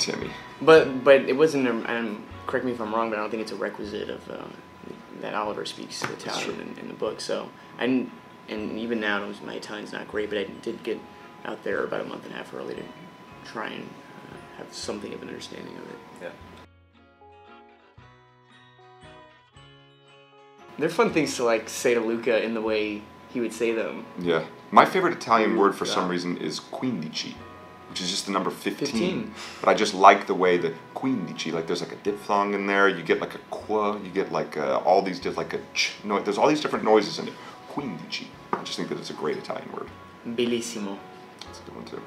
Timmy. But but it wasn't. A, um, correct me if I'm wrong, but I don't think it's a requisite of uh, that Oliver speaks Italian in, in, the book. So and and even now my Italian's not great, but I did get out there about a month and a half early to try and uh, have something of an understanding of it. Yeah. They're fun things to like say to Luca in the way he would say them. Yeah. My favorite Italian word for God. some reason is quindici, which is just the number 15. 15. But I just like the way the quindici, like there's like a diphthong in there, you get like a qua, you get like uh, all these, like a ch, no, there's all these different noises in it. Quindici. I just think that it's a great Italian word. Bellissimo. That's a good one too.